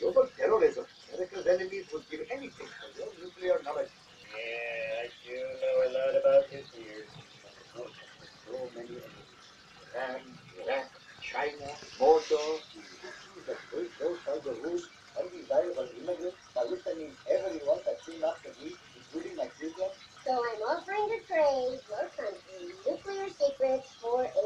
global terrorism, America's enemies would give anything for your nuclear knowledge. Yeah, I do know a lot about nuclear. Here, so many enemies. Iran, Iraq, China, Mordor, the great those are the rules, undesirable immigrants, Palestinians, everyone that came after me, including my children. So I'm offering to trade your country nuclear secrets for a